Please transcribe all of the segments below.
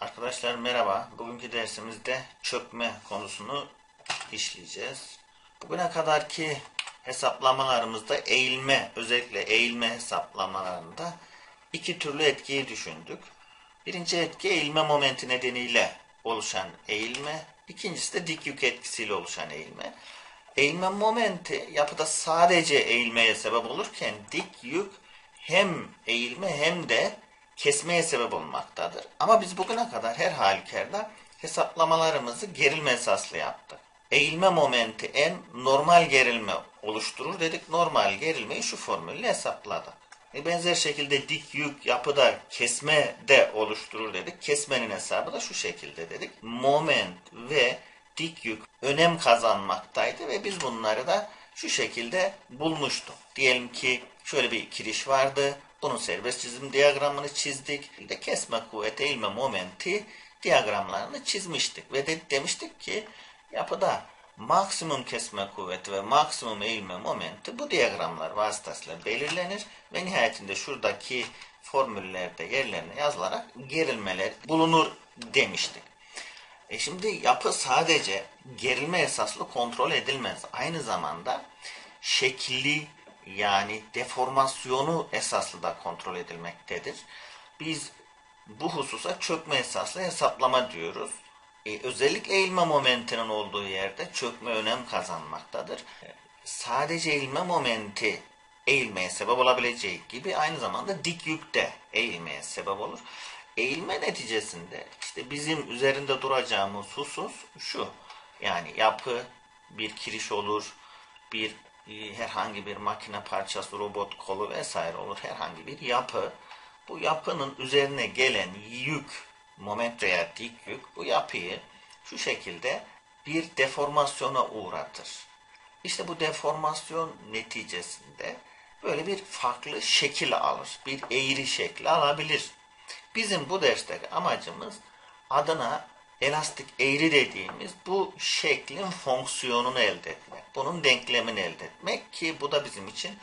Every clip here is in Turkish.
Arkadaşlar merhaba. Bugünkü dersimizde çökme konusunu işleyeceğiz. Bugüne kadarki hesaplamalarımızda eğilme, özellikle eğilme hesaplamalarında iki türlü etkiyi düşündük. Birinci etki eğilme momenti nedeniyle oluşan eğilme, ikincisi de dik yük etkisiyle oluşan eğilme. Eğilme momenti yapıda sadece eğilmeye sebep olurken dik yük hem eğilme hem de kesmeye sebep olmaktadır. Ama biz bugüne kadar her halükarda hesaplamalarımızı gerilme esaslı yaptık. Eğilme momenti en normal gerilme oluşturur dedik. Normal gerilmeyi şu formülle hesapladık. E benzer şekilde dik yük yapıda kesme de oluşturur dedik. Kesmenin hesabı da şu şekilde dedik. Moment ve dik yük önem kazanmaktaydı ve biz bunları da şu şekilde bulmuştuk. Diyelim ki şöyle bir kiriş vardı. Bunun serbest çizim diyagramını çizdik. Bir de kesme kuvveti eğilme momenti diyagramlarını çizmiştik. Ve de demiştik ki yapıda maksimum kesme kuvveti ve maksimum eğilme momenti bu diyagramlar vasıtasıyla belirlenir ve nihayetinde şuradaki formüllerde yerlerine yazılarak gerilmeler bulunur demiştik. E şimdi yapı sadece gerilme esaslı kontrol edilmez. Aynı zamanda şekli yani deformasyonu esaslı da kontrol edilmektedir. Biz bu hususa çökme esaslı hesaplama diyoruz. E, özellikle eğilme momentinin olduğu yerde çökme önem kazanmaktadır. Sadece eğilme momenti eğilmeye sebep olabileceği gibi aynı zamanda dik yük de eğilmeye sebep olur. Eğilme neticesinde işte bizim üzerinde duracağımız husus şu. Yani yapı bir kiriş olur, bir herhangi bir makine parçası, robot kolu vesaire olur. Herhangi bir yapı. Bu yapının üzerine gelen yük, moment veya dik yük bu yapıyı şu şekilde bir deformasyona uğratır. İşte bu deformasyon neticesinde böyle bir farklı şekil alır. Bir eğri şekli alabilir. Bizim bu dersteki amacımız adına elastik eğri dediğimiz bu şeklin fonksiyonunu elde etmek. Bunun denklemini elde etmek ki bu da bizim için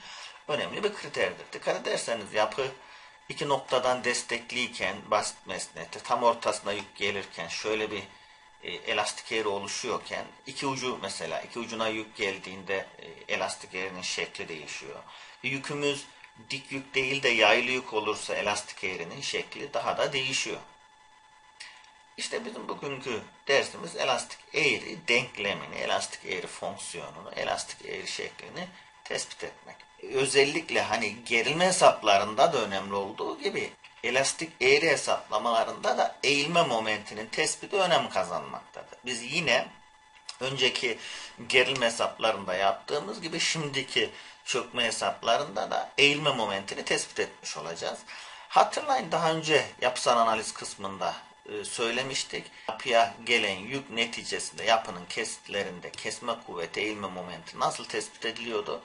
önemli bir kriterdir. Dikkat ederseniz yapı iki noktadan destekliyken basit mesnette tam ortasına yük gelirken şöyle bir e, elastik eğri oluşuyorken iki ucu mesela iki ucuna yük geldiğinde e, elastik eğrinin şekli değişiyor. Yükümüz dik yük değil de yaylı yük olursa elastik eğrinin şekli daha da değişiyor. İşte bizim bugünkü dersimiz elastik eğri denklemini, elastik eğri fonksiyonunu, elastik eğri şeklini tespit etmek. Özellikle hani gerilme hesaplarında da önemli olduğu gibi elastik eğri hesaplamalarında da eğilme momentinin tespiti önem kazanmaktadır. Biz yine önceki gerilme hesaplarında yaptığımız gibi şimdiki çökme hesaplarında da eğilme momentini tespit etmiş olacağız. Hatırlayın daha önce yapısal analiz kısmında söylemiştik. Yapıya gelen yük neticesinde yapının kesitlerinde kesme kuvveti, eğilme momenti nasıl tespit ediliyordu?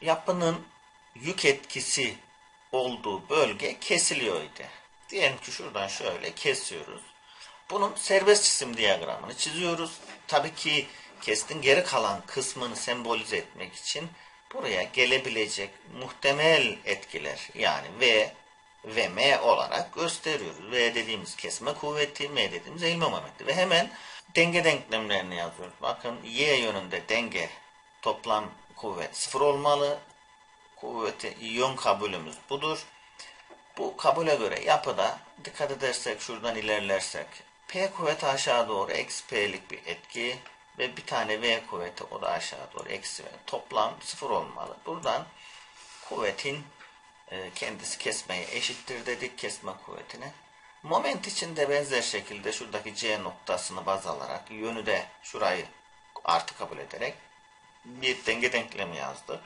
Yapının yük etkisi olduğu bölge kesiliyordu. Diyelim ki şuradan şöyle kesiyoruz. Bunun serbest cisim diyagramını çiziyoruz. Tabii ki kestin geri kalan kısmını sembolize etmek için buraya gelebilecek muhtemel etkiler yani V, ve M olarak gösteriyoruz. V dediğimiz kesme kuvveti, M dediğimiz eğilme momenti. Ve hemen denge denklemlerini yazıyoruz. Bakın Y yönünde denge toplam kuvvet sıfır olmalı. Kuvveti yön kabulümüz budur. Bu kabule göre yapıda dikkat edersek şuradan ilerlersek P kuvveti aşağı doğru eksi P'lik bir etki ve bir tane V kuvveti o da aşağı doğru eksi V. Toplam sıfır olmalı. Buradan kuvvetin e, kendisi kesmeye eşittir dedik kesme kuvvetine. Moment için de benzer şekilde şuradaki C noktasını baz alarak yönü de şurayı artı kabul ederek bir denge denklemi yazdı.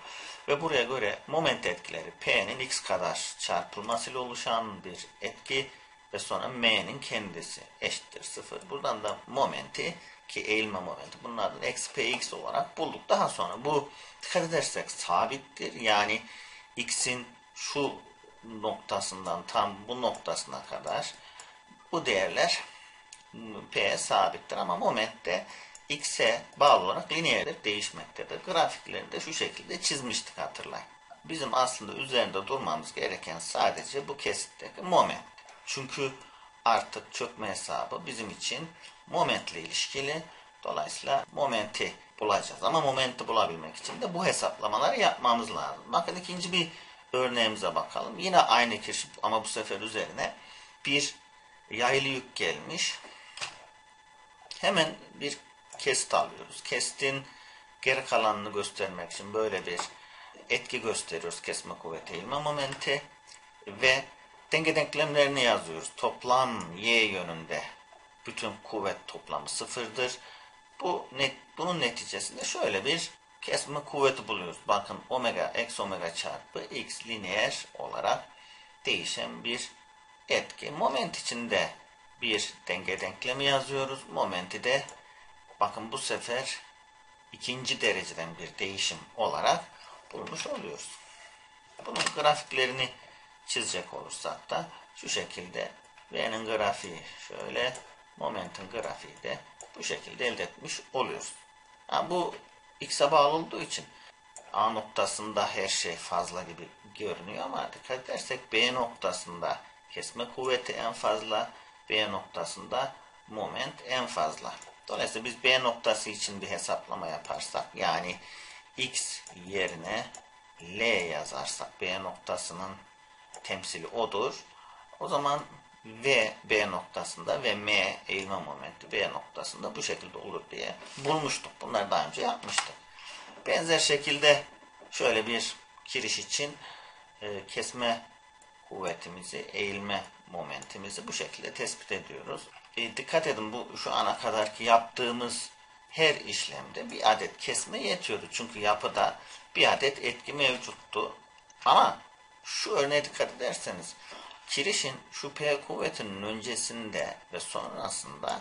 Ve buraya göre moment etkileri P'nin x kadar çarpılmasıyla oluşan bir etki ve sonra M'nin kendisi eşittir sıfır. Buradan da momenti ki eğilme momenti bunun adını eksi px olarak bulduk. Daha sonra bu dikkat edersek sabittir. Yani x'in şu noktasından tam bu noktasına kadar bu değerler P sabittir ama momentte X'e bağlı olarak lineerdir değişmektedir. Grafiklerini de şu şekilde çizmiştik hatırlayın. Bizim aslında üzerinde durmamız gereken sadece bu kesitteki moment. Çünkü artık çökme hesabı bizim için momentle ilişkili. Dolayısıyla momenti bulacağız. Ama momenti bulabilmek için de bu hesaplamaları yapmamız lazım. Bakın ikinci bir örneğimize bakalım. Yine aynı kişi ama bu sefer üzerine bir yaylı yük gelmiş. Hemen bir kesit alıyoruz. Kestin geri kalanını göstermek için böyle bir etki gösteriyoruz kesme kuvveti eğilme momenti ve denge denklemlerini yazıyoruz. Toplam y yönünde bütün kuvvet toplamı sıfırdır. Bu net, bunun neticesinde şöyle bir kesme kuvveti buluyoruz. Bakın omega eksi omega çarpı x lineer olarak değişen bir etki. Moment içinde bir denge denklemi yazıyoruz. Momenti de bakın bu sefer ikinci dereceden bir değişim olarak bulmuş oluyoruz. Bunun grafiklerini çizecek olursak da şu şekilde V'nin grafiği şöyle momentin grafiği de bu şekilde elde etmiş oluyoruz. Ha, bu x'e bağlı olduğu için A noktasında her şey fazla gibi görünüyor ama dikkat edersek B noktasında kesme kuvveti en fazla, B noktasında moment en fazla. Dolayısıyla biz B noktası için bir hesaplama yaparsak yani x yerine L yazarsak B noktasının temsili odur. O zaman V B noktasında ve M eğilme momenti B noktasında bu şekilde olur diye bulmuştuk. Bunları daha önce yapmıştık. Benzer şekilde şöyle bir kiriş için e, kesme kuvvetimizi, eğilme momentimizi bu şekilde tespit ediyoruz. E, dikkat edin bu şu ana kadar ki yaptığımız her işlemde bir adet kesme yetiyordu. Çünkü yapıda bir adet etki mevcuttu. Ama şu örneğe dikkat ederseniz kirişin şu P kuvvetinin öncesinde ve sonrasında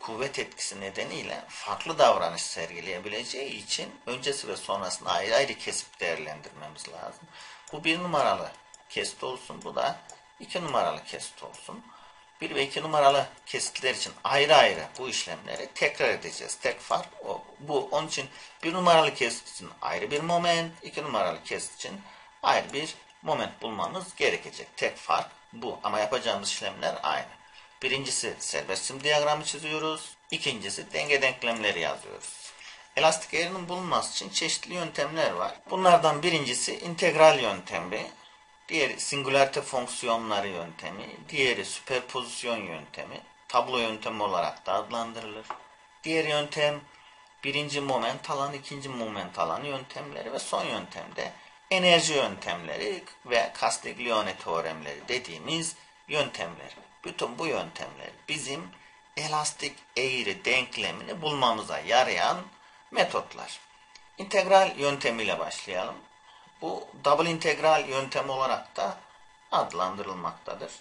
kuvvet etkisi nedeniyle farklı davranış sergileyebileceği için öncesi ve sonrasını ayrı ayrı kesip değerlendirmemiz lazım. Bu bir numaralı kesit olsun. Bu da iki numaralı kesit olsun. Bir ve iki numaralı kesitler için ayrı ayrı bu işlemleri tekrar edeceğiz. Tek fark o. Bu onun için bir numaralı kesit için ayrı bir moment, iki numaralı kesit için ayrı bir moment bulmamız gerekecek. Tek fark bu. Ama yapacağımız işlemler aynı. Birincisi serbest sim diyagramı çiziyoruz. İkincisi denge denklemleri yazıyoruz. Elastik eğrinin bulunması için çeşitli yöntemler var. Bunlardan birincisi integral yöntemi, diğeri singülarite fonksiyonları yöntemi, diğeri süperpozisyon yöntemi, tablo yöntemi olarak da adlandırılır. Diğer yöntem birinci moment alan, ikinci moment alan yöntemleri ve son yöntemde enerji yöntemleri ve Castiglione teoremleri dediğimiz yöntemler. Bütün bu yöntemler bizim elastik eğri denklemini bulmamıza yarayan metotlar. İntegral yöntemiyle başlayalım. Bu double integral yöntem olarak da adlandırılmaktadır.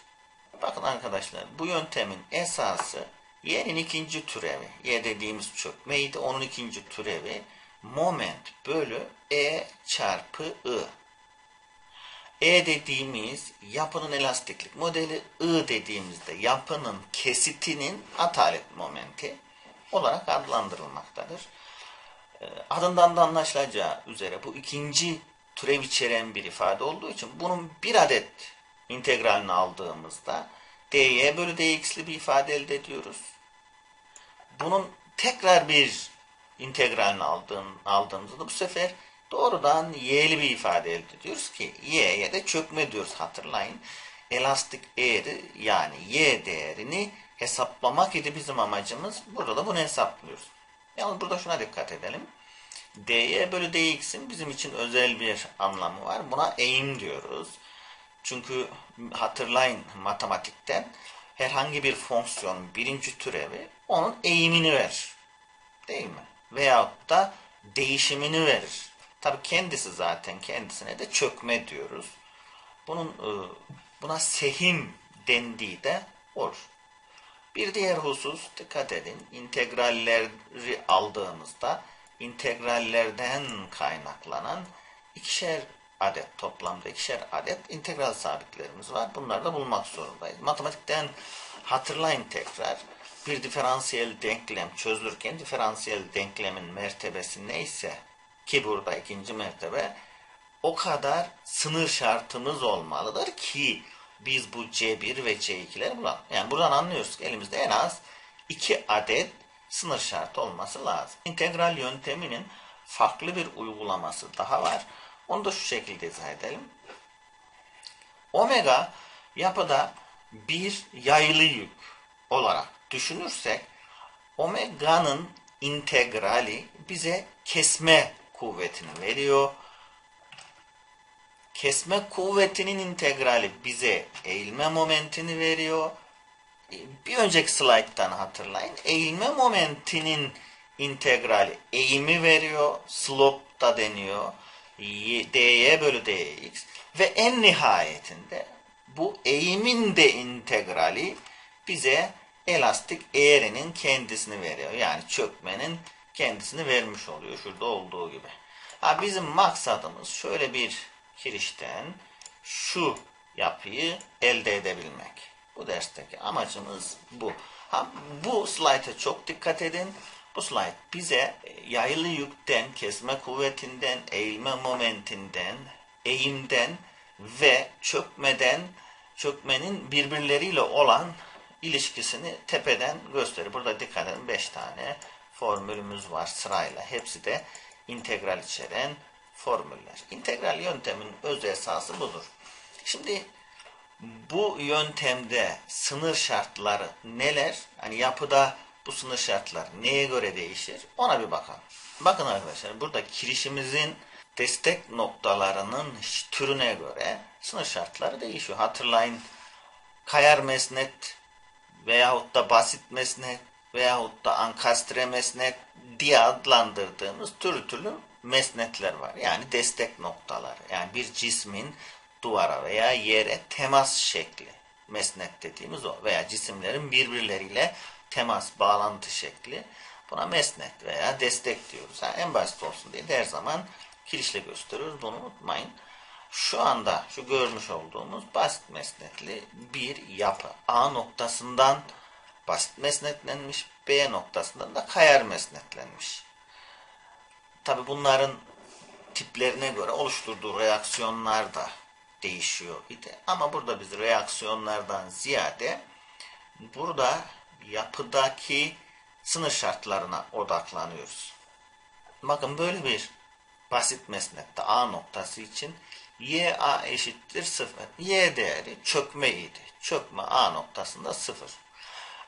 Bakın arkadaşlar bu yöntemin esası y'nin ikinci türevi. y dediğimiz çökmeydi. Onun ikinci türevi moment bölü e çarpı i. E dediğimiz yapının elastiklik modeli, I dediğimizde yapının kesitinin atalet momenti olarak adlandırılmaktadır. Ee, adından da anlaşılacağı üzere bu ikinci türev içeren bir ifade olduğu için bunun bir adet integralini aldığımızda dy bölü dx'li bir ifade elde ediyoruz. Bunun tekrar bir integralini aldığım, aldığımızda bu sefer doğrudan y'li bir ifade elde ediyoruz ki y'ye de çökme diyoruz hatırlayın. Elastik eğri yani y değerini hesaplamak idi bizim amacımız. Burada da bunu hesaplıyoruz. Yalnız burada şuna dikkat edelim. dy bölü dx'in bizim için özel bir anlamı var. Buna eğim diyoruz. Çünkü hatırlayın matematikten herhangi bir fonksiyon birinci türevi onun eğimini ver. Değil mi? Veyahut da değişimini verir. Tabi kendisi zaten kendisine de çökme diyoruz. Bunun e, buna sehim dendiği de olur. Bir diğer husus dikkat edin integralleri aldığımızda integrallerden kaynaklanan ikişer adet toplamda ikişer adet integral sabitlerimiz var. Bunları da bulmak zorundayız. Matematikten hatırlayın tekrar bir diferansiyel denklem çözülürken diferansiyel denklemin mertebesi neyse ki burada ikinci mertebe o kadar sınır şartımız olmalıdır ki biz bu C1 ve C2'leri bulalım. Yani buradan anlıyoruz ki elimizde en az 2 adet sınır şartı olması lazım. İntegral yönteminin farklı bir uygulaması daha var. Onu da şu şekilde izah edelim. Omega yapıda bir yaylı yük olarak düşünürsek omega'nın integrali bize kesme kuvvetini veriyor. Kesme kuvvetinin integrali bize eğilme momentini veriyor. Bir önceki slayttan hatırlayın. Eğilme momentinin integrali eğimi veriyor. Slope da deniyor. dy bölü dx. Ve en nihayetinde bu eğimin de integrali bize elastik eğrinin kendisini veriyor. Yani çökmenin kendisini vermiş oluyor. Şurada olduğu gibi. Ha, bizim maksadımız şöyle bir kirişten şu yapıyı elde edebilmek. Bu dersteki amacımız bu. Ha, bu slayta çok dikkat edin. Bu slide bize yaylı yükten, kesme kuvvetinden, eğilme momentinden, eğimden ve çökmeden, çökmenin birbirleriyle olan ilişkisini tepeden gösterir. Burada dikkat edin 5 tane formülümüz var sırayla. Hepsi de integral içeren formüller. İntegral yöntemin öz esası budur. Şimdi bu yöntemde sınır şartları neler? Hani yapıda bu sınır şartlar neye göre değişir? Ona bir bakalım. Bakın arkadaşlar burada kirişimizin destek noktalarının türüne göre sınır şartları değişiyor. Hatırlayın kayar mesnet veyahut da basit mesnet veyahut da ankastre mesnet diye adlandırdığımız türlü türlü mesnetler var. Yani destek noktaları. Yani bir cismin duvara veya yere temas şekli. Mesnet dediğimiz o. Veya cisimlerin birbirleriyle temas, bağlantı şekli. Buna mesnet veya destek diyoruz. Yani en basit olsun diye her zaman kirişle gösteriyoruz. Bunu unutmayın. Şu anda şu görmüş olduğumuz basit mesnetli bir yapı. A noktasından basit mesnetlenmiş, B noktasından da kayar mesnetlenmiş. Tabi bunların tiplerine göre oluşturduğu reaksiyonlar da değişiyor idi. Ama burada biz reaksiyonlardan ziyade burada yapıdaki sınır şartlarına odaklanıyoruz. Bakın böyle bir basit mesnette A noktası için y a eşittir 0. Y değeri çökme idi. Çökme A noktasında 0.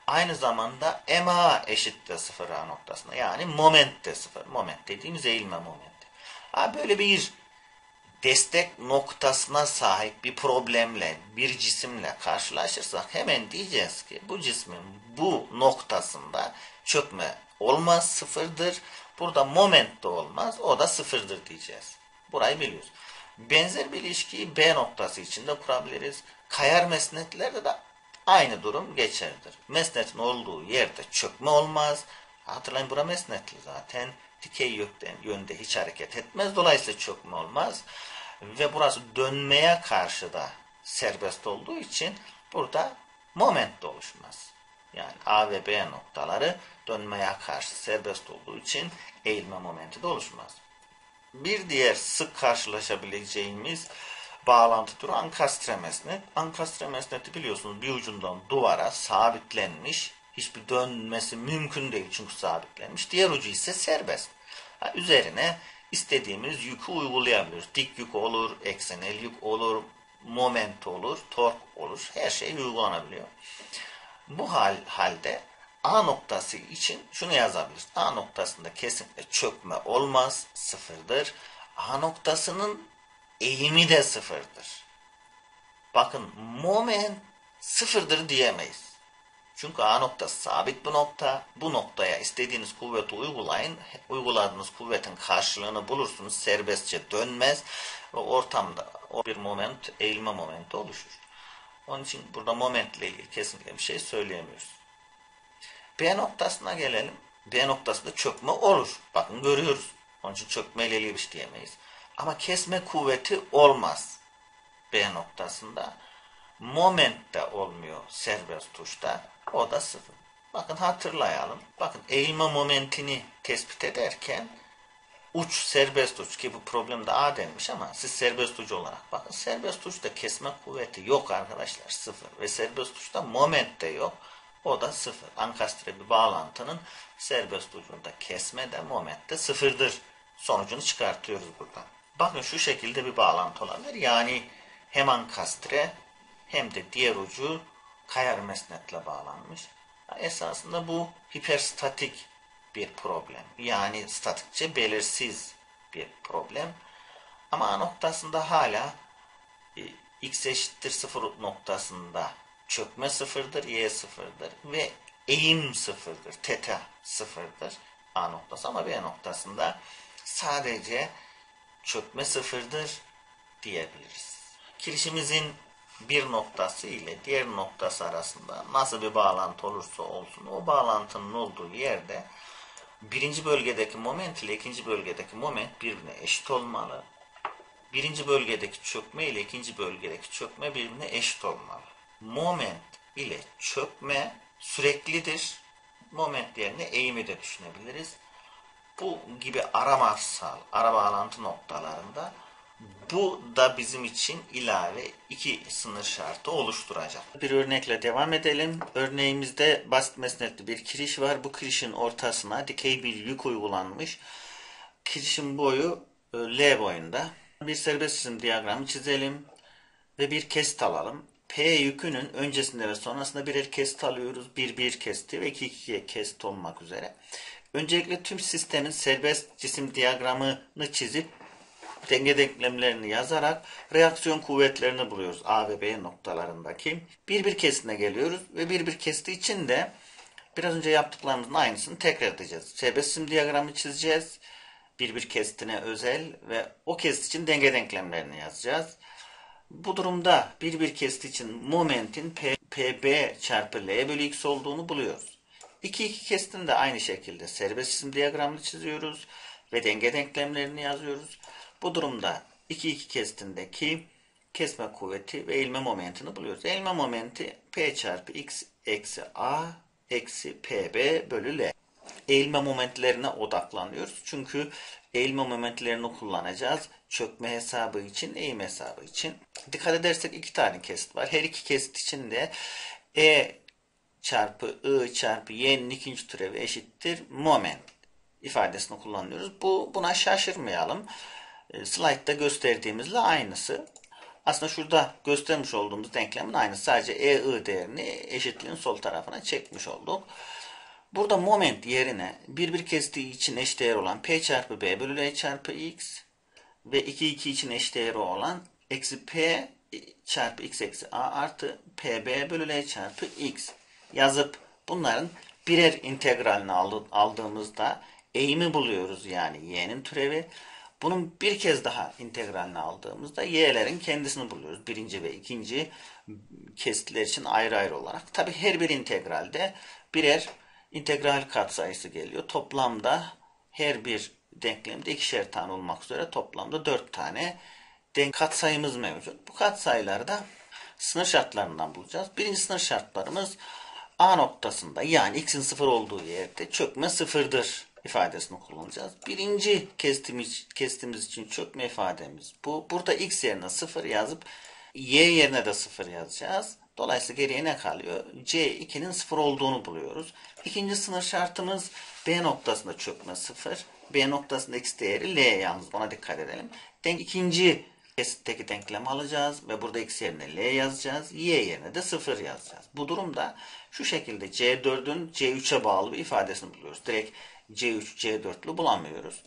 Aynı zamanda MA eşittir 0 A noktasında. Yani moment de 0. Moment dediğimiz eğilme momenti. Ha, böyle bir destek noktasına sahip bir problemle, bir cisimle karşılaşırsak hemen diyeceğiz ki bu cismin bu noktasında çökme olmaz, sıfırdır. Burada moment de olmaz, o da sıfırdır diyeceğiz. Burayı biliyoruz. Benzer bir ilişkiyi B noktası içinde kurabiliriz. Kayar mesnetlerde de aynı durum geçerlidir. Mesnetin olduğu yerde çökme olmaz. Hatırlayın bura mesnetli zaten. Dikey yönde hiç hareket etmez. Dolayısıyla çökme olmaz. Ve burası dönmeye karşı da serbest olduğu için burada moment de oluşmaz. Yani A ve B noktaları dönmeye karşı serbest olduğu için eğilme momenti de oluşmaz. Bir diğer sık karşılaşabileceğimiz bağlantı türü ankastre mesnet. Ankastre mesneti biliyorsunuz bir ucundan duvara sabitlenmiş. Hiçbir dönmesi mümkün değil çünkü sabitlenmiş. Diğer ucu ise serbest. Ha, üzerine istediğimiz yükü uygulayabiliyoruz. Dik yük olur, eksenel yük olur, moment olur, tork olur. Her şey uygulanabiliyor. Bu hal, halde A noktası için şunu yazabiliriz. A noktasında kesinlikle çökme olmaz, sıfırdır. A noktasının eğimi de sıfırdır. Bakın moment sıfırdır diyemeyiz. Çünkü A noktası sabit bir nokta. Bu noktaya istediğiniz kuvveti uygulayın. Uyguladığınız kuvvetin karşılığını bulursunuz. Serbestçe dönmez. Ve ortamda o bir moment, eğilme momenti oluşur. Onun için burada momentle ilgili kesinlikle bir şey söyleyemiyoruz. B noktasına gelelim. B noktasında çökme olur. Bakın görüyoruz. Onun için çökmeyle ilgili diyemeyiz. Ama kesme kuvveti olmaz. B noktasında. Moment de olmuyor serbest tuşta. O da sıfır. Bakın hatırlayalım. Bakın eğilme momentini tespit ederken uç serbest uç ki bu problemde A denmiş ama siz serbest uç olarak bakın. Serbest uçta kesme kuvveti yok arkadaşlar sıfır ve serbest uçta moment de yok. O da sıfır. Ankastre bir bağlantının serbest ucunda kesme de moment sıfırdır. Sonucunu çıkartıyoruz buradan. Bakın şu şekilde bir bağlantı olabilir. Yani hem ankastre hem de diğer ucu kayar mesnetle bağlanmış. Esasında bu hiperstatik bir problem. Yani statikçe belirsiz bir problem. Ama A noktasında hala e, x eşittir 0 noktasında çökme sıfırdır, y sıfırdır ve eğim sıfırdır, teta sıfırdır A noktası ama B noktasında sadece çökme sıfırdır diyebiliriz. Kirişimizin bir noktası ile diğer noktası arasında nasıl bir bağlantı olursa olsun o bağlantının olduğu yerde birinci bölgedeki moment ile ikinci bölgedeki moment birbirine eşit olmalı. Birinci bölgedeki çökme ile ikinci bölgedeki çökme birbirine eşit olmalı. Moment ile çökme süreklidir. Moment yerine eğimi de düşünebiliriz. Bu gibi aramarsal, ara bağlantı noktalarında bu da bizim için ilave iki sınır şartı oluşturacak. Bir örnekle devam edelim. Örneğimizde basit mesnetli bir kiriş var. Bu kirişin ortasına dikey bir yük uygulanmış. Kirişin boyu e, L boyunda. Bir serbest çizim diyagramı çizelim ve bir kesit alalım. P yükünün öncesinde ve sonrasında birer kesit alıyoruz. Bir bir kesti ve iki iki kesit olmak üzere. Öncelikle tüm sistemin serbest cisim diyagramını çizip denge denklemlerini yazarak reaksiyon kuvvetlerini buluyoruz A ve B noktalarındaki. Bir bir kesitine geliyoruz ve bir bir kesiti için de biraz önce yaptıklarımızın aynısını tekrar edeceğiz. Serbest cisim diyagramı çizeceğiz. Bir bir kesitine özel ve o kesit için denge denklemlerini yazacağız. Bu durumda bir bir kesit için momentin P, PB çarpı L bölü X olduğunu buluyoruz. 2 2 kesitin de aynı şekilde serbest cisim diyagramını çiziyoruz ve denge denklemlerini yazıyoruz. Bu durumda 2 2 kesitindeki kesme kuvveti ve eğilme momentini buluyoruz. Eğilme momenti P çarpı X eksi A eksi PB bölü L. Eğilme momentlerine odaklanıyoruz. Çünkü eğilme momentlerini kullanacağız. Çökme hesabı için, eğim hesabı için. Dikkat edersek iki tane kesit var. Her iki kesit için de E çarpı I çarpı Y'nin ikinci türevi eşittir moment ifadesini kullanıyoruz. Bu Buna şaşırmayalım. E, slide'da gösterdiğimizle aynısı. Aslında şurada göstermiş olduğumuz denklemin aynısı. Sadece EI değerini eşitliğin sol tarafına çekmiş olduk. Burada moment yerine bir bir kestiği için eşdeğer olan P çarpı B bölü L çarpı X ve 2 2 için eşdeğeri olan eksi P çarpı X eksi A artı PB bölü L çarpı X yazıp bunların birer integralini aldığımızda eğimi buluyoruz yani y'nin türevi. Bunun bir kez daha integralini aldığımızda y'lerin kendisini buluyoruz. Birinci ve ikinci kesitler için ayrı ayrı olarak. Tabi her bir integralde birer integral katsayısı geliyor. Toplamda her bir denklemde ikişer tane olmak üzere toplamda dört tane denk katsayımız mevcut. Bu katsayıları da sınır şartlarından bulacağız. Birinci sınır şartlarımız A noktasında yani x'in sıfır olduğu yerde çökme sıfırdır ifadesini kullanacağız. Birinci kestiğimiz, kestiğimiz için çökme ifademiz bu. Burada x yerine sıfır yazıp y yerine de sıfır yazacağız. Dolayısıyla geriye ne kalıyor? C2'nin sıfır olduğunu buluyoruz. İkinci sınır şartımız B noktasında çökme sıfır. B noktasında x değeri L yalnız buna dikkat edelim. Denk ikinci kesitteki denklemi alacağız ve burada x yerine L yazacağız. Y yerine de 0 yazacağız. Bu durumda şu şekilde C4'ün C3'e bağlı bir ifadesini buluyoruz. Direkt C3, C4'lü bulamıyoruz.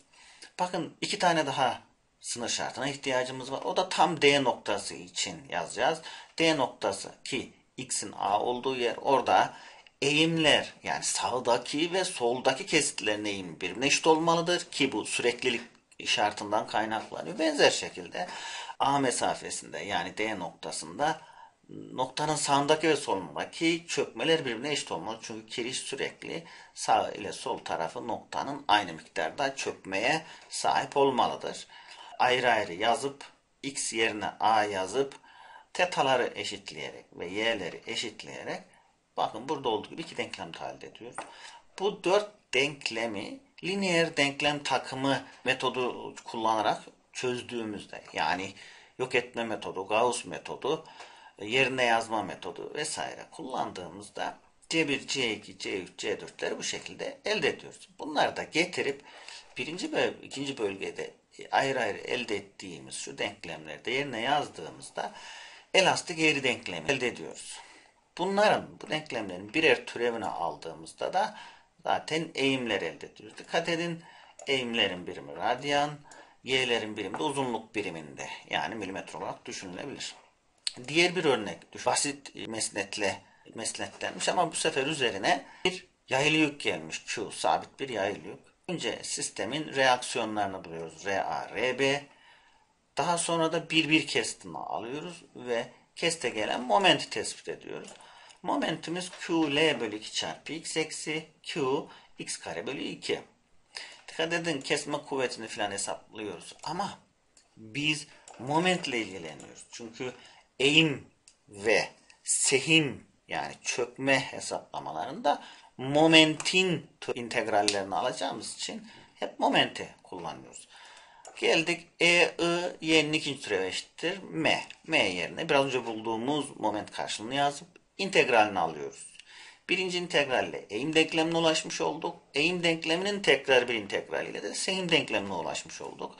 Bakın iki tane daha sınır şartına ihtiyacımız var. O da tam D noktası için yazacağız. D noktası ki x'in A olduğu yer orada eğimler yani sağdaki ve soldaki kesitlerin eğimi birbirine eşit olmalıdır ki bu süreklilik şartından kaynaklanıyor. Benzer şekilde A mesafesinde yani D noktasında noktanın sağındaki ve solundaki çökmeler birbirine eşit olmalı. Çünkü kiriş sürekli sağ ile sol tarafı noktanın aynı miktarda çökmeye sahip olmalıdır. Ayrı ayrı yazıp x yerine a yazıp tetaları eşitleyerek ve y'leri eşitleyerek bakın burada olduğu gibi iki denklem tahlil ediyoruz. Bu dört denklemi lineer denklem takımı metodu kullanarak çözdüğümüzde yani yok etme metodu, Gauss metodu, yerine yazma metodu vesaire kullandığımızda C1, C2, C3, C4'leri bu şekilde elde ediyoruz. Bunları da getirip birinci ve ikinci bölgede ayrı ayrı elde ettiğimiz şu denklemleri de yerine yazdığımızda elastik eğri denklemi elde ediyoruz. Bunların, bu denklemlerin birer türevini aldığımızda da zaten eğimler elde ediyoruz. Dikkat edin eğimlerin birimi radyan, y'lerin birimi de uzunluk biriminde yani milimetre olarak düşünülebilir. Diğer bir örnek. Basit mesnetle mesnetlenmiş ama bu sefer üzerine bir yaylı yük gelmiş. Q sabit bir yaylı yük. Önce sistemin reaksiyonlarını buluyoruz. RA, RB. Daha sonra da bir bir kestimi alıyoruz ve keste gelen momenti tespit ediyoruz. Momentimiz QL bölü 2 çarpı x eksi Q x kare bölü 2. Dikkat edin kesme kuvvetini falan hesaplıyoruz. Ama biz momentle ilgileniyoruz. Çünkü eğim ve sehim yani çökme hesaplamalarında momentin integrallerini alacağımız için hep momente kullanıyoruz. Geldik E, I, Y'nin ikinci türevi eşittir. M. M yerine biraz önce bulduğumuz moment karşılığını yazıp integralini alıyoruz. Birinci integralle eğim denklemine ulaşmış olduk. Eğim denkleminin tekrar bir integraliyle de sehim denklemine ulaşmış olduk.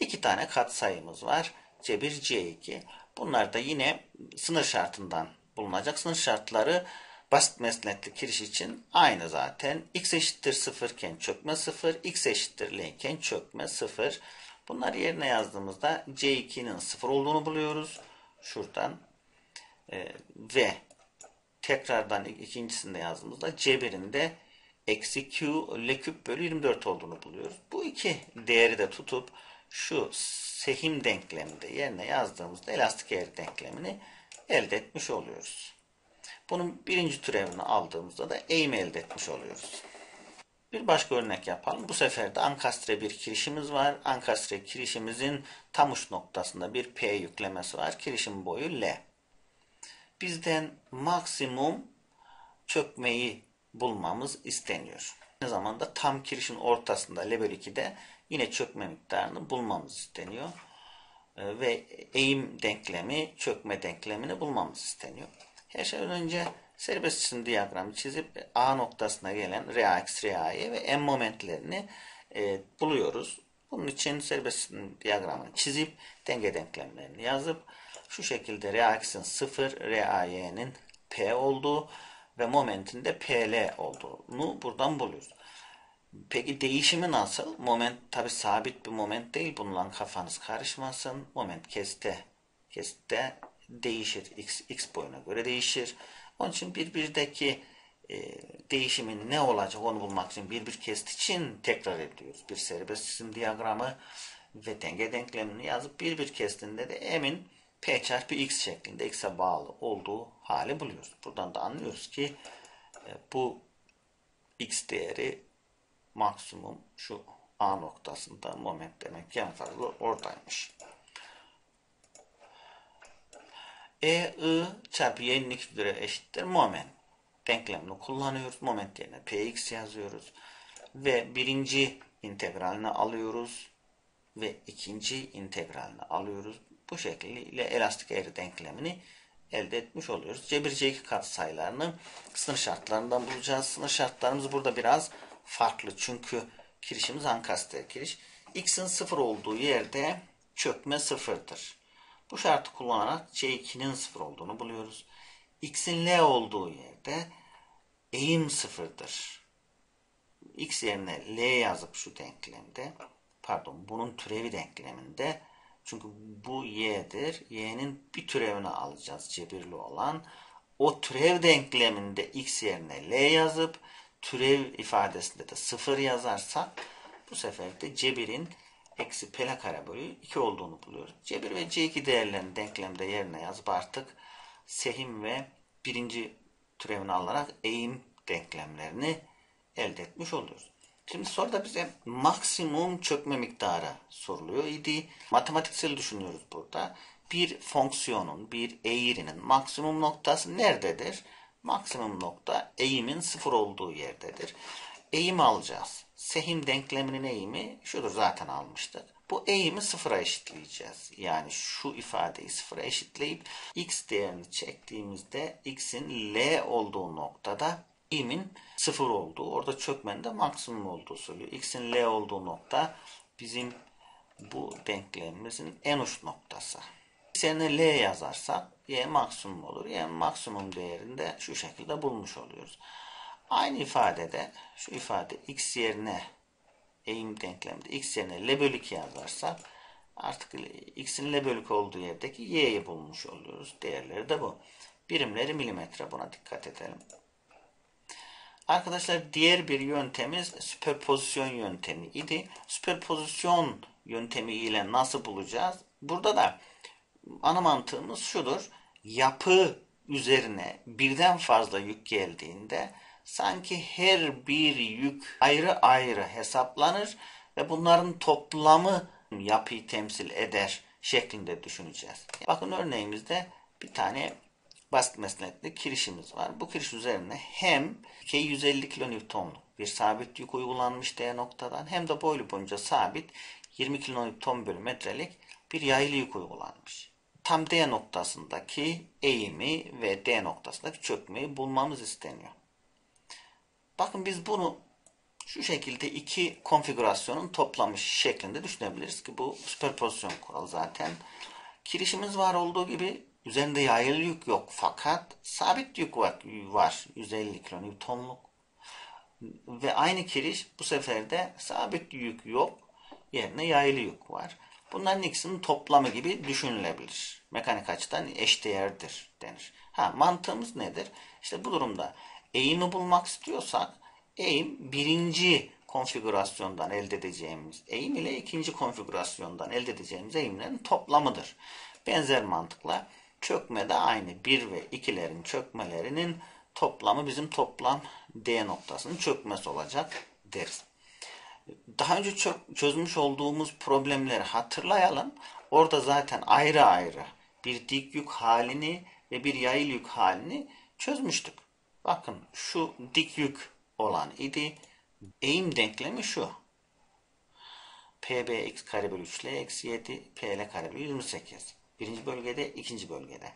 İki tane katsayımız var. C1, C2. Bunlar da yine sınır şartından bulunacak. Sınır şartları basit mesnetli kiriş için aynı zaten. x eşittir 0 iken çökme 0, x eşittir l iken çökme 0. Bunları yerine yazdığımızda c2'nin 0 olduğunu buluyoruz. Şuradan ee, ve tekrardan ikincisinde yazdığımızda C1'in de eksi Q L küp bölü 24 olduğunu buluyoruz. Bu iki değeri de tutup şu sehim denkleminde yerine yazdığımızda elastik eğri denklemini elde etmiş oluyoruz. Bunun birinci türevini aldığımızda da eğim elde etmiş oluyoruz. Bir başka örnek yapalım. Bu sefer de ankastre bir kirişimiz var. Ankastre kirişimizin tam uç noktasında bir P yüklemesi var. Kirişin boyu L bizden maksimum çökmeyi bulmamız isteniyor. Aynı zamanda tam kirişin ortasında level 2'de yine çökme miktarını bulmamız isteniyor. Ee, ve eğim denklemi, çökme denklemini bulmamız isteniyor. Her şeyden önce serbest cisim diyagramı çizip A noktasına gelen RAX, RAY ve M momentlerini e, buluyoruz. Bunun için serbest cisim diyagramını çizip denge denklemlerini yazıp şu şekilde reaksin 0, RAY'nin P olduğu ve momentin de PL olduğunu buradan buluyoruz. Peki değişimi nasıl? Moment tabi sabit bir moment değil. Bununla kafanız karışmasın. Moment keste keste değişir. X, X boyuna göre değişir. Onun için birbirdeki e, değişimin ne olacak onu bulmak için bir bir kest için tekrar ediyoruz. Bir serbest cisim diyagramı ve denge denklemini yazıp bir bir kestinde de emin P çarpı X şeklinde X'e bağlı olduğu hali buluyoruz. Buradan da anlıyoruz ki e, bu X değeri maksimum şu A noktasında moment demek ki en fazla oradaymış. E, I çarpı x üzeri eşittir moment. Denklemini kullanıyoruz. Moment yerine Px yazıyoruz. Ve birinci integralini alıyoruz. Ve ikinci integralini alıyoruz. Bu şekilde elastik eğri denklemini elde etmiş oluyoruz. Cebir C2 katsayılarını sınır şartlarından bulacağız. Sınır şartlarımız burada biraz farklı. Çünkü kirişimiz ankastre kiriş. X'in sıfır olduğu yerde çökme sıfırdır. Bu şartı kullanarak C2'nin sıfır olduğunu buluyoruz. X'in L olduğu yerde eğim sıfırdır. X yerine L yazıp şu denklemde pardon bunun türevi denkleminde çünkü bu y'dir. y'nin bir türevini alacağız cebirli olan. O türev denkleminde x yerine l yazıp türev ifadesinde de 0 yazarsak bu sefer de cebirin eksi p kare bölü 2 olduğunu buluyoruz. Cebir ve c2 değerlerini denklemde yerine yazıp artık sehim ve birinci türevini alarak eğim denklemlerini elde etmiş oluyoruz. Şimdi soruda bize maksimum çökme miktarı soruluyor idi. Matematiksel düşünüyoruz burada. Bir fonksiyonun, bir eğrinin maksimum noktası nerededir? Maksimum nokta eğimin sıfır olduğu yerdedir. eğimi alacağız. Sehim denkleminin eğimi şudur zaten almıştık. Bu eğimi sıfıra eşitleyeceğiz. Yani şu ifadeyi sıfıra eşitleyip x değerini çektiğimizde x'in L olduğu noktada eğimin sıfır olduğu, orada çökmenin de maksimum olduğu söylüyor. x'in L olduğu nokta bizim bu denklemimizin en uç noktası. Yerine L yazarsak Y maksimum olur. Y maksimum değerini de şu şekilde bulmuş oluyoruz. Aynı ifadede şu ifade x yerine eğim denkleminde x yerine L bölü 2 yazarsak artık x'in L bölü 2 olduğu yerdeki y'yi bulmuş oluyoruz. Değerleri de bu. Birimleri milimetre buna dikkat edelim. Arkadaşlar diğer bir yöntemiz süperpozisyon yöntemi idi. Süperpozisyon yöntemi ile nasıl bulacağız? Burada da ana mantığımız şudur. Yapı üzerine birden fazla yük geldiğinde sanki her bir yük ayrı ayrı hesaplanır ve bunların toplamı yapıyı temsil eder şeklinde düşüneceğiz. Bakın örneğimizde bir tane basit mesnetli kirişimiz var. Bu kiriş üzerine hem K 150 kilonewtonluk bir sabit yük uygulanmış D noktadan hem de boylu boyunca sabit 20 kilonewton bölü metrelik bir yaylı yük uygulanmış. Tam D noktasındaki eğimi ve D noktasındaki çökmeyi bulmamız isteniyor. Bakın biz bunu şu şekilde iki konfigürasyonun toplamış şeklinde düşünebiliriz ki bu süperpozisyon kuralı zaten. Kirişimiz var olduğu gibi üzerinde yayılı yük yok fakat sabit yük var, var 150 kilonewtonluk ve aynı kiriş bu sefer de sabit yük yok yerine yayılı yük var. Bunların ikisinin toplamı gibi düşünülebilir. Mekanik açıdan eşdeğerdir denir. Ha mantığımız nedir? İşte bu durumda eğimi bulmak istiyorsak eğim birinci konfigürasyondan elde edeceğimiz eğim ile ikinci konfigürasyondan elde edeceğimiz eğimlerin toplamıdır. Benzer mantıkla çökme de aynı. 1 ve 2'lerin çökmelerinin toplamı bizim toplam D noktasının çökmesi olacak deriz. Daha önce çözmüş olduğumuz problemleri hatırlayalım. Orada zaten ayrı ayrı bir dik yük halini ve bir yayıl yük halini çözmüştük. Bakın şu dik yük olan idi. Eğim denklemi şu. PBX kare bölü 3 L eksi 7 PL kare bölü 28. Birinci bölgede, ikinci bölgede.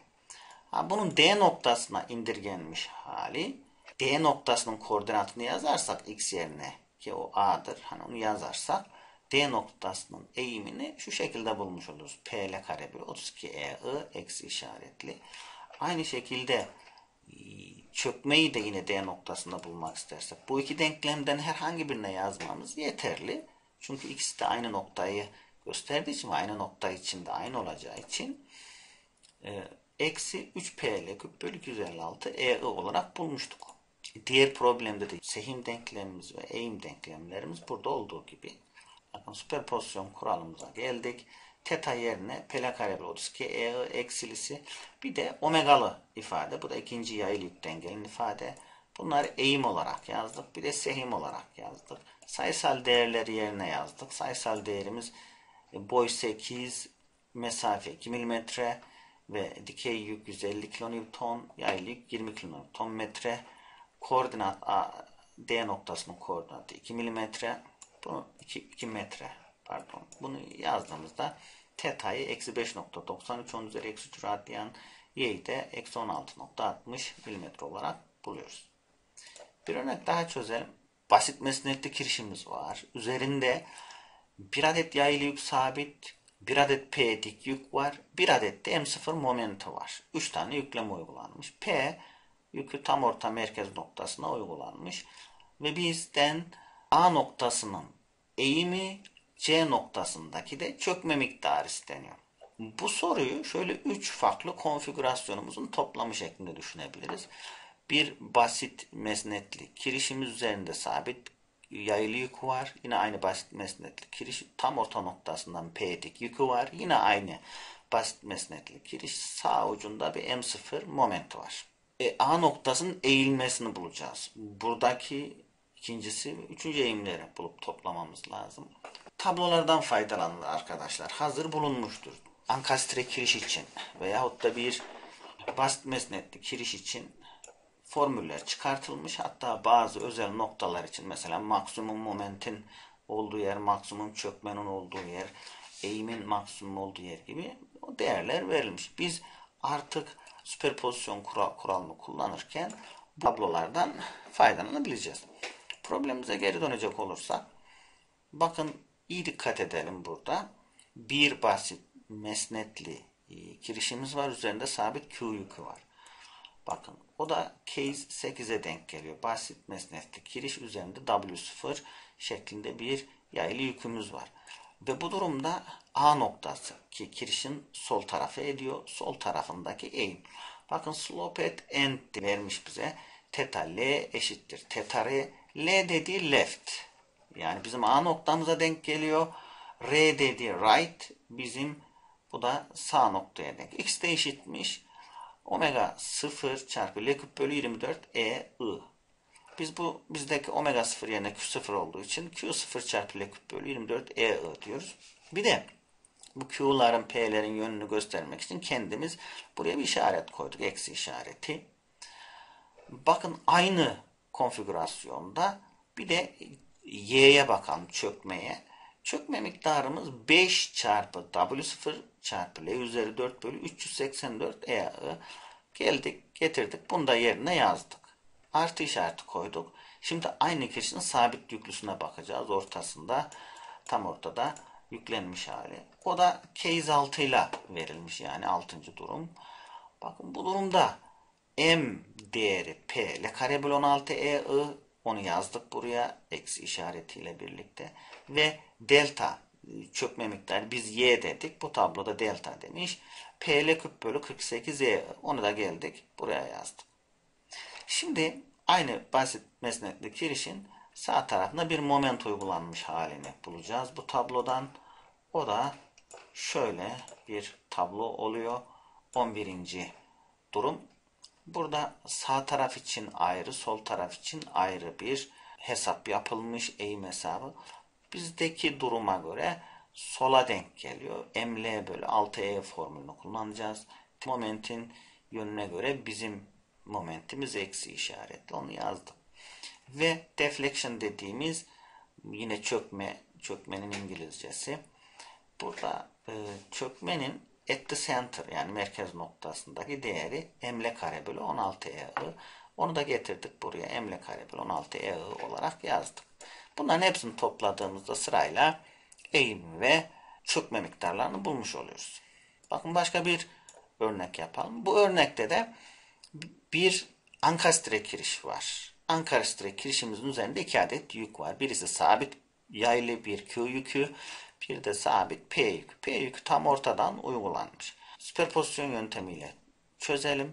Ha, bunun D noktasına indirgenmiş hali. D noktasının koordinatını yazarsak x yerine ki o A'dır. Hani onu yazarsak D noktasının eğimini şu şekilde bulmuş oluruz. PL kare bölü 32 EI eksi işaretli. Aynı şekilde çökmeyi de yine D noktasında bulmak istersek bu iki denklemden herhangi birine yazmamız yeterli. Çünkü ikisi de aynı noktayı gösterdiği için aynı nokta içinde aynı olacağı için e, eksi 3PL küp bölü 256 EI olarak bulmuştuk. Diğer problemde de sehim denklemimiz ve eğim denklemlerimiz burada olduğu gibi. Bakın süperpozisyon kuralımıza geldik. Teta yerine P kare bölü 32 E eksilisi bir de omegalı ifade. Bu da ikinci yayıl yük dengelin ifade. Bunları eğim olarak yazdık. Bir de sehim olarak yazdık. Sayısal değerleri yerine yazdık. Sayısal değerimiz e, boy 8, mesafe 2 mm ve dikey yük 150 kilonewton, yaylı yük 20 kilonewton metre. Koordinat A, D noktasının koordinatı 2 mm. Bunu 2, 2 metre pardon. Bunu yazdığımızda teta'yı eksi 5.93 10 üzeri eksi 3 radyan y'yi de eksi 16.60 mm olarak buluyoruz. Bir örnek daha çözelim. Basit mesnetli kirişimiz var. Üzerinde bir adet yaylı yük sabit, bir adet P dik yük var, bir adet de M0 momenti var. 3 tane yükleme uygulanmış. P yükü tam orta merkez noktasına uygulanmış. Ve bizden A noktasının eğimi C noktasındaki de çökme miktarı isteniyor. Bu soruyu şöyle 3 farklı konfigürasyonumuzun toplamı şeklinde düşünebiliriz. Bir basit mesnetli kirişimiz üzerinde sabit yaylı yükü var. Yine aynı basit mesnetli kiriş tam orta noktasından P'dik yükü var. Yine aynı basit mesnetli kiriş sağ ucunda bir M0 momenti var. E, A noktasının eğilmesini bulacağız. Buradaki ikincisi üçüncü eğimleri bulup toplamamız lazım. Tablolardan faydalanılır arkadaşlar. Hazır bulunmuştur. Ankastre kiriş için veyahut da bir basit mesnetli kiriş için formüller çıkartılmış. Hatta bazı özel noktalar için mesela maksimum momentin olduğu yer, maksimum çökmenin olduğu yer, eğimin maksimum olduğu yer gibi o değerler verilmiş. Biz artık süperpozisyon kural, kuralını kullanırken tablolardan faydalanabileceğiz. Problemimize geri dönecek olursak bakın iyi dikkat edelim burada. Bir basit mesnetli e, girişimiz var. Üzerinde sabit Q yükü var. Bakın o da case 8'e denk geliyor. Basit mesnetli giriş üzerinde W0 şeklinde bir yaylı yükümüz var. Ve bu durumda A noktası ki kirişin sol tarafı ediyor. Sol tarafındaki eğim. Bakın slope at end vermiş bize. Theta L eşittir. Theta R. L dediği left. Yani bizim A noktamıza denk geliyor. R dediği right. Bizim bu da sağ noktaya denk. X de eşitmiş. Omega 0 çarpı L küp bölü 24 E I. Biz bu bizdeki omega 0 yerine Q0 olduğu için Q0 çarpı L küp bölü 24 E I diyoruz. Bir de bu Q'ların P'lerin yönünü göstermek için kendimiz buraya bir işaret koyduk. Eksi işareti. Bakın aynı konfigürasyonda bir de Y'ye bakalım çökmeye. Çökme miktarımız 5 çarpı W0 çarpı L üzeri 4 bölü 384 EI. Geldik getirdik. Bunu da yerine yazdık. Artı işareti koyduk. Şimdi aynı kişinin sabit yüklüsüne bakacağız. Ortasında tam ortada yüklenmiş hali. O da case 6 ile verilmiş yani 6. durum. Bakın bu durumda M değeri P ile kare bölü 16 E I onu yazdık buraya eksi işaretiyle birlikte ve delta çökme miktarı biz y dedik. Bu tabloda delta demiş. P ile 40 bölü 48 y. Onu da geldik. Buraya yazdık. Şimdi aynı basit mesnetli kirişin sağ tarafında bir moment uygulanmış halini bulacağız bu tablodan. O da şöyle bir tablo oluyor. 11. durum. Burada sağ taraf için ayrı, sol taraf için ayrı bir hesap yapılmış eğim hesabı. Bizdeki duruma göre sola denk geliyor. ML bölü 6E formülünü kullanacağız. Momentin yönüne göre bizim momentimiz eksi işaretli. Onu yazdım. Ve deflection dediğimiz yine çökme, çökmenin İngilizcesi. Burada e, çökmenin at the center yani merkez noktasındaki değeri emle kare bölü 16 e Onu da getirdik buraya emle kare bölü 16 e olarak yazdık. Bunların hepsini topladığımızda sırayla eğim ve çökme miktarlarını bulmuş oluyoruz. Bakın başka bir örnek yapalım. Bu örnekte de bir ankastre kiriş var. Ankastre kirişimizin üzerinde iki adet yük var. Birisi sabit yaylı bir Q yükü, bir de sabit P yükü. P yükü tam ortadan uygulanmış. Süperpozisyon yöntemiyle çözelim.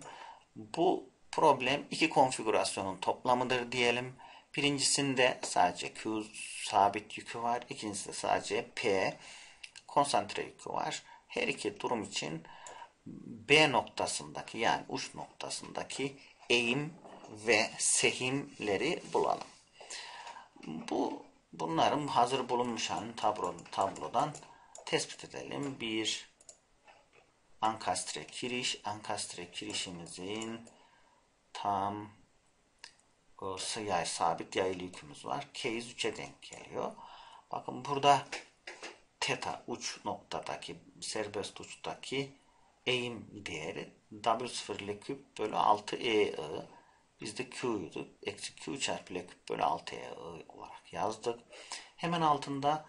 Bu problem iki konfigürasyonun toplamıdır diyelim. Birincisinde sadece Q sabit yükü var. İkincisinde sadece P konsantre yükü var. Her iki durum için B noktasındaki yani uç noktasındaki eğim ve sehimleri bulalım. Bu bunların hazır bulunmuş halini tablo, tablodan tespit edelim. Bir ankastre kiriş, ankastre kirişimizin tam yay sabit yaylı yükümüz var. Case 3'e denk geliyor. Bakın burada teta uç noktadaki serbest uçtaki eğim değeri W0 ile küp bölü 6 E Bizde Q'ydu. Eksi Q çarpı L küp bölü 6 E olarak yazdık. Hemen altında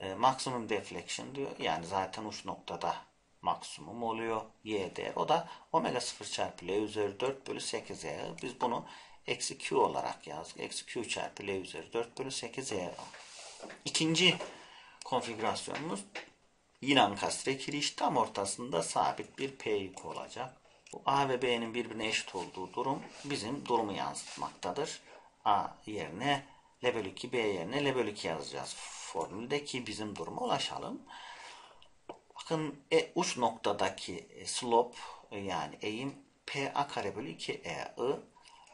e, maksimum deflection diyor. Yani zaten uç noktada maksimum oluyor. Y değer. O da omega 0 çarpı L üzeri 4 bölü 8 E. Biz bunu eksi Q olarak yazdık. Eksi Q çarpı L üzeri 4 bölü 8 E. İkinci konfigürasyonumuz yine ankastre kiriş tam ortasında sabit bir P yük olacak. Bu A ve B'nin birbirine eşit olduğu durum bizim durumu yansıtmaktadır. A yerine L bölü 2, B yerine L bölü 2 yazacağız formülde ki bizim duruma ulaşalım. Bakın e, uç noktadaki slope yani eğim P A kare bölü 2 E I.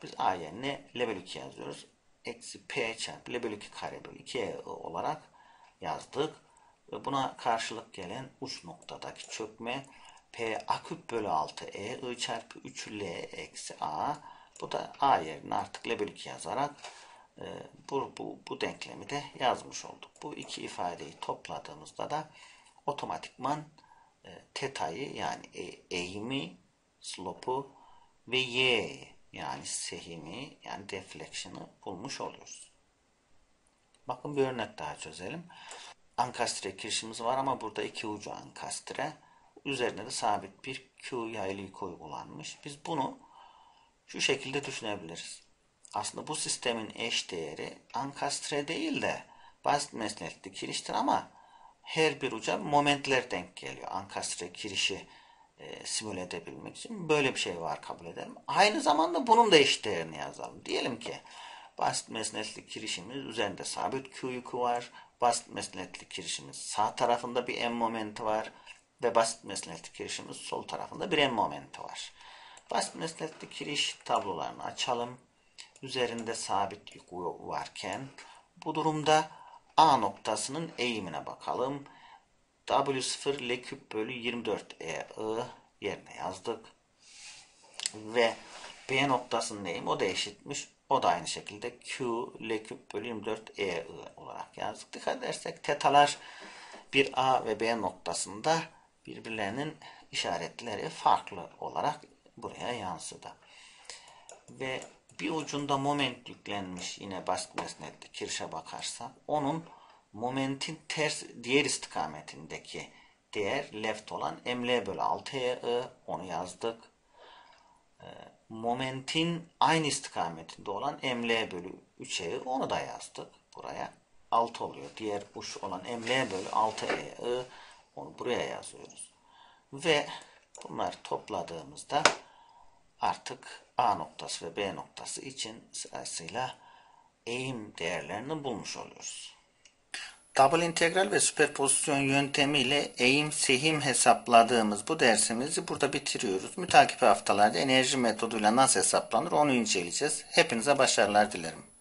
Biz A yerine L bölü 2 yazıyoruz. Eksi P çarpı L bölü 2 kare bölü 2 E I olarak yazdık. Ve buna karşılık gelen uç noktadaki çökme P A küp bölü 6 E I çarpı 3 L eksi A Bu da A yerine artık level 2 yazarak e, bu, bu, bu denklemi de yazmış olduk. Bu iki ifadeyi topladığımızda da otomatikman e, teta'yı yani e, eğimi, slope'u ve y'yi yani sehimi yani deflection'ı bulmuş oluyoruz. Bakın bir örnek daha çözelim. Ankastre girişimiz var ama burada iki ucu ankastre. Üzerine de sabit bir Q yaylı yük uygulanmış. Biz bunu şu şekilde düşünebiliriz. Aslında bu sistemin eş değeri ankastre değil de basit mesnetli kiriştir ama her bir uca momentler denk geliyor. Ankastre kirişi e, simüle edebilmek için böyle bir şey var kabul edelim. Aynı zamanda bunun da eş değerini yazalım. Diyelim ki basit mesnetli kirişimiz üzerinde sabit Q yükü var. Basit mesnetli kirişimiz sağ tarafında bir M momenti var ve basit mesnetli kirişimiz sol tarafında bir M momenti var. Basit mesnetli kiriş tablolarını açalım. Üzerinde sabit yük varken bu durumda A noktasının eğimine bakalım. W0 L küp bölü 24 E I yerine yazdık. Ve B noktasının eğimi o da eşitmiş. O da aynı şekilde Q L küp bölü 24 E I olarak yazdık. Dikkat edersek tetalar bir A ve B noktasında birbirlerinin işaretleri farklı olarak buraya yansıdı. Ve bir ucunda moment yüklenmiş yine basit mesnetli kirişe bakarsak onun momentin ters diğer istikametindeki değer left olan ml bölü 6e onu yazdık. Ee, momentin aynı istikametinde olan ml bölü 3e onu da yazdık buraya. 6 oluyor. Diğer uç olan ml bölü 6e onu buraya yazıyoruz. Ve bunları topladığımızda artık A noktası ve B noktası için sırasıyla eğim değerlerini bulmuş oluyoruz. Double integral ve süperpozisyon yöntemiyle eğim sehim hesapladığımız bu dersimizi burada bitiriyoruz. Mütakip haftalarda enerji metoduyla nasıl hesaplanır onu inceleyeceğiz. Hepinize başarılar dilerim.